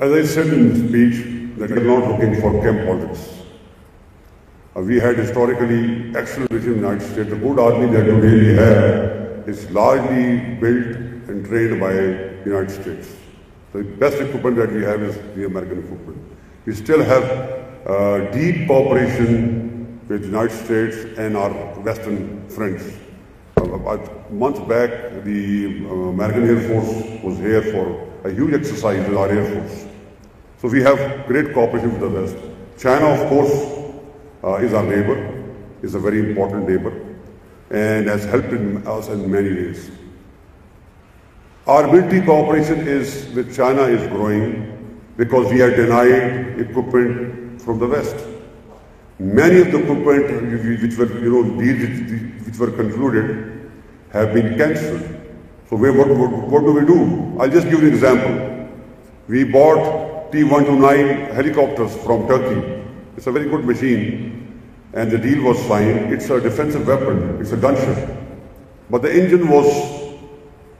As I said in the speech, that we are not looking for camp politics. Uh, we had historically excellent regime in the United States. The good army that today we have is largely built and trained by the United States. The best equipment that we have is the American equipment. We still have uh, deep cooperation with the United States and our Western friends. Uh, About months back, the uh, American Air Force was here for a huge exercise with our Air Force. So we have great cooperation with the West. China, of course, uh, is our neighbor, is a very important neighbor, and has helped in, us in many ways. Our military cooperation is with China is growing because we are denied equipment from the West. Many of the equipment which were, you know, deals which were concluded have been cancelled. So what, what, what do we do? I'll just give you an example. We bought T-129 helicopters from Turkey. It's a very good machine and the deal was signed. It's a defensive weapon. It's a gunship. But the engine was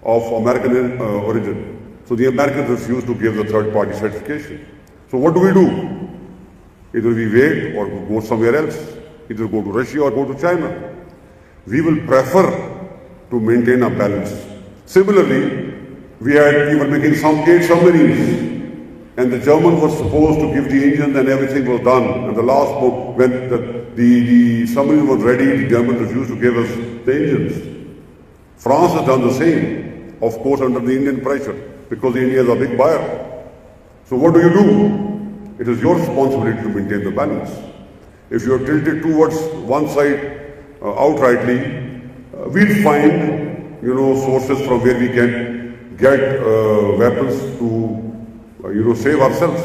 of American uh, origin. So the Americans refused to give the third party certification. So what do we do? Either we wait or go somewhere else. Either go to Russia or go to China. We will prefer to maintain a balance. Similarly, we had were making some eight submarines. And the German was supposed to give the engines and everything was done. And the last moment, when the, the, the submarine was ready, the Germans refused to give us the engines. France has done the same, of course under the Indian pressure, because India is a big buyer. So what do you do? It is your responsibility to maintain the balance. If you are tilted towards one side uh, outrightly, uh, we'll find, you know, sources from where we can get uh, weapons to, uh, you know, save ourselves.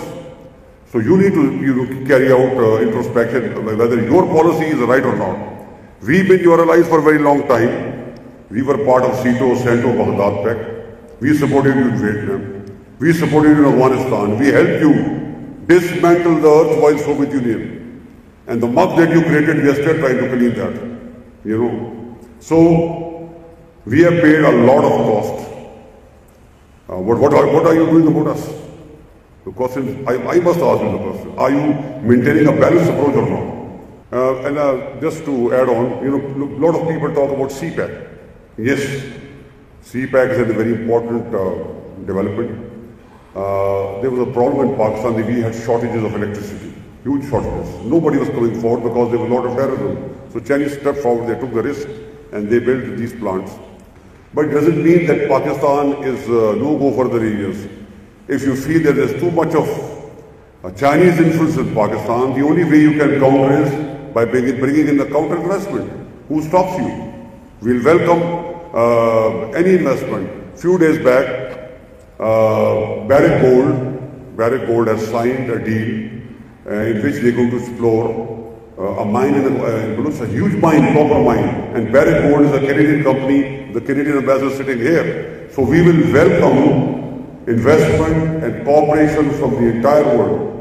So you need to you know, carry out uh, introspection whether your policy is right or not. We've been your allies for a very long time. We were part of SEATO, CENTO, Baghdad Pact. We supported you in Vietnam. We supported you in Afghanistan. We helped you dismantle the erstwhile Soviet Union. And the muck that you created, we are still trying to clean that. You know. So we have paid a lot of cost. Uh, what, what, are, what are you doing about us? The question, I, I must ask you the question. Are you maintaining a balanced approach or not? Uh, and uh, just to add on, you know, a lot of people talk about CPEC. Yes, CPEC is a very important uh, development. Uh, there was a problem in Pakistan that we had shortages of electricity, huge shortages. Nobody was coming forward because there was a lot of terrorism. So Chinese stepped forward, they took the risk and they built these plants. But doesn't mean that Pakistan is uh, no-go for the regions. If you feel that there's too much of uh, Chinese influence in Pakistan, the only way you can counter is by bringing, bringing in the counter investment. Who stops you? We'll welcome uh, any investment. Few days back, uh, Barrick Gold, Barrick Gold has signed a deal uh, in which they're going to explore a mine in, uh, in a huge mine, copper mine. And Barrick Gold is a Canadian company, the Canadian ambassador sitting here. So we will welcome investment and cooperation from the entire world